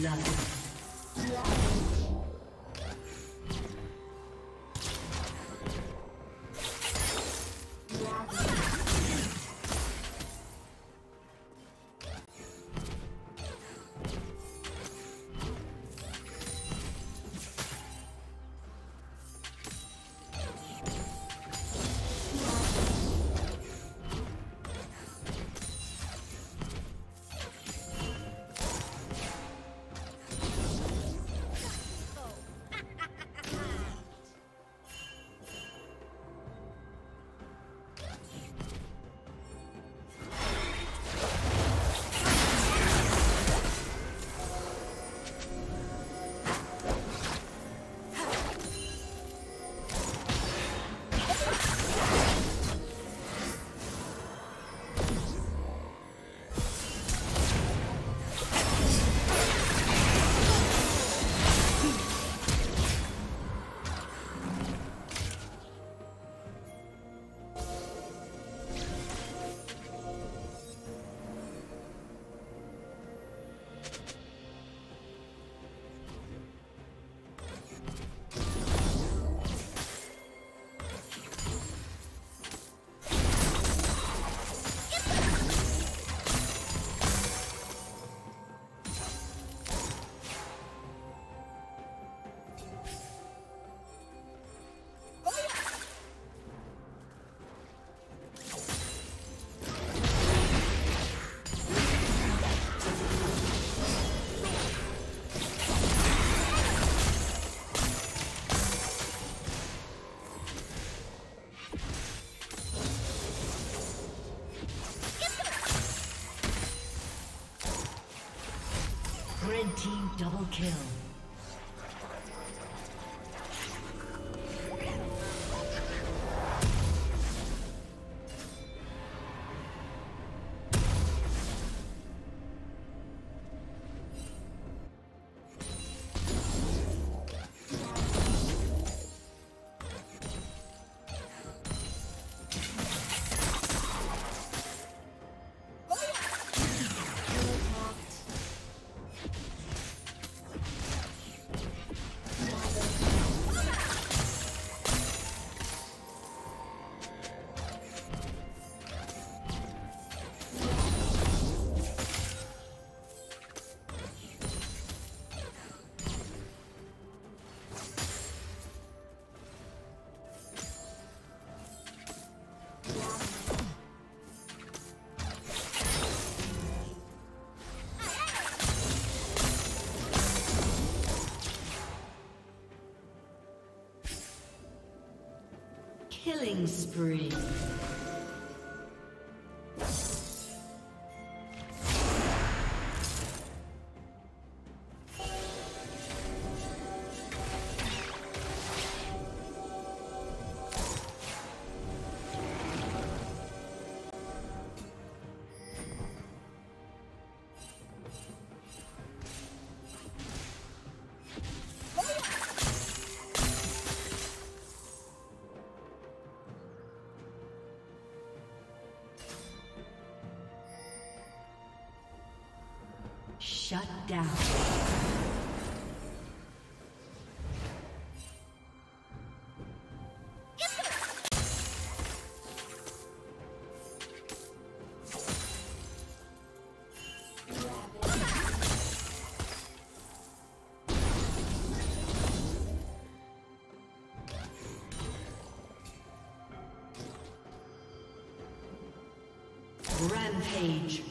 blood. Double kill. Killing spree. Rampage.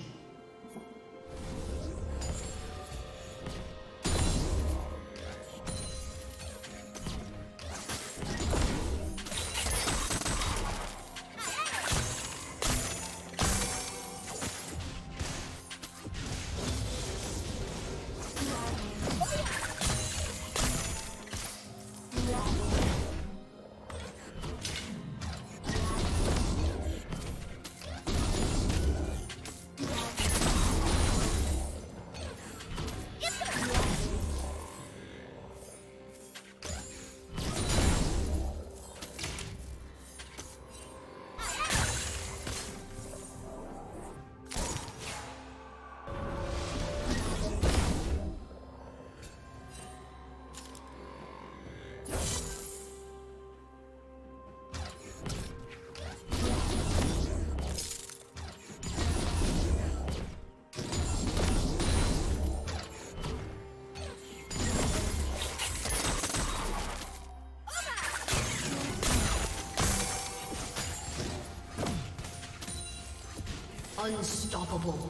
Unstoppable.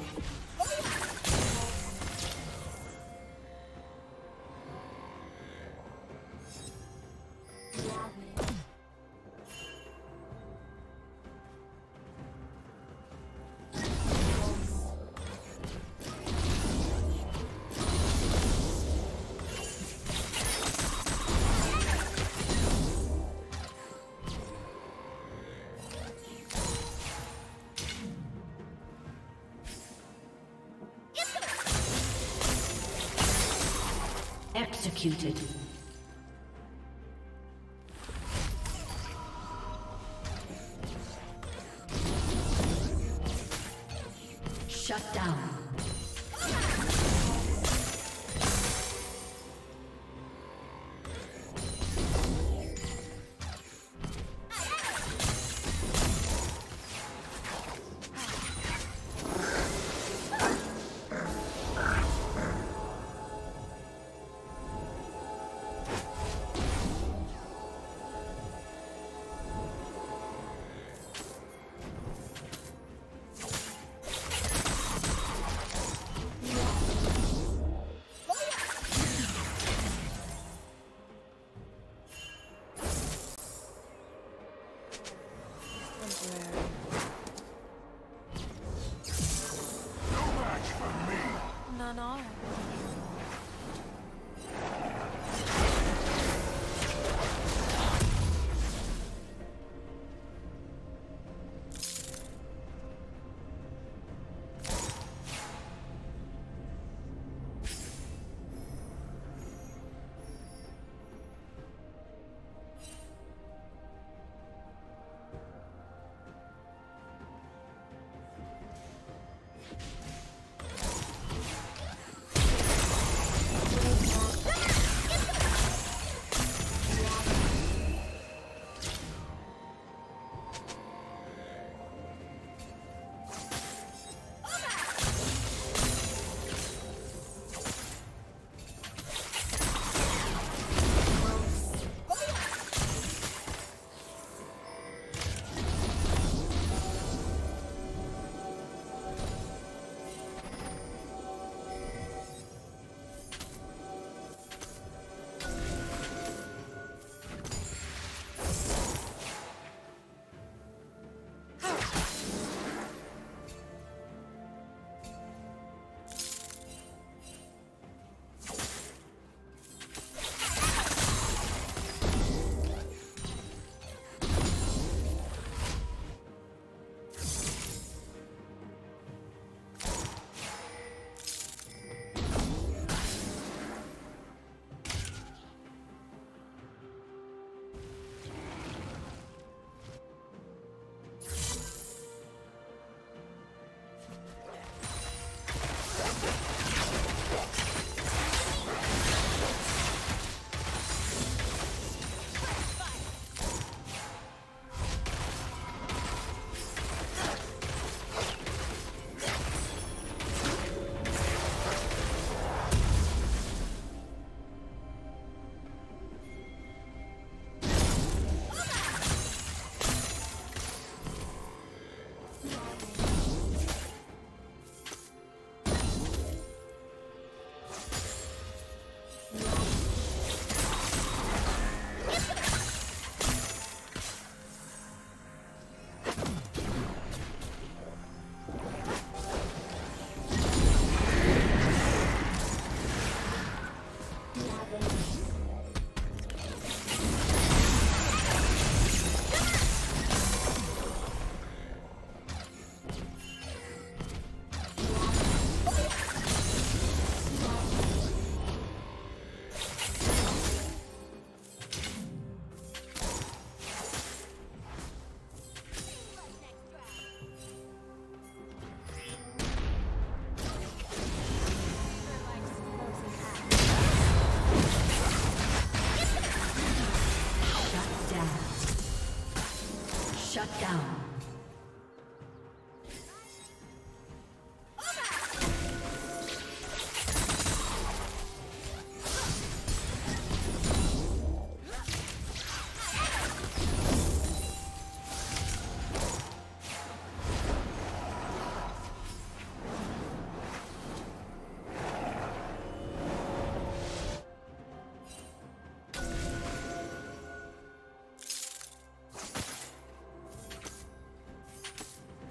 Executed.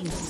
Killing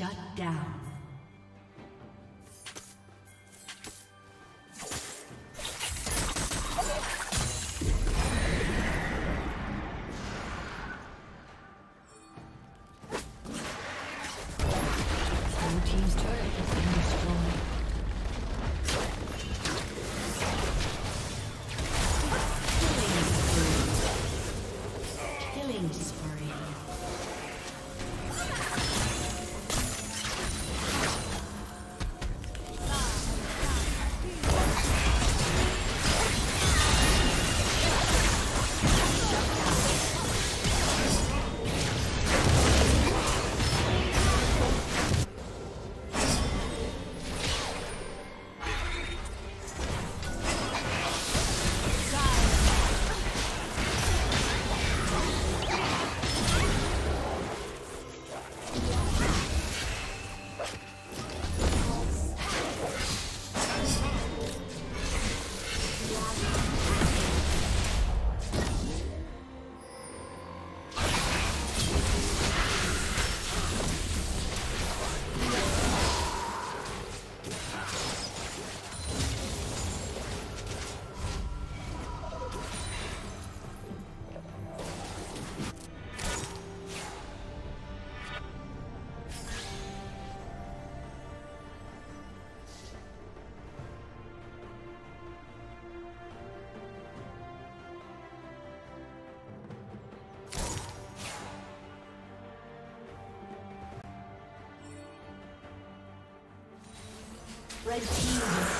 Shut down. Team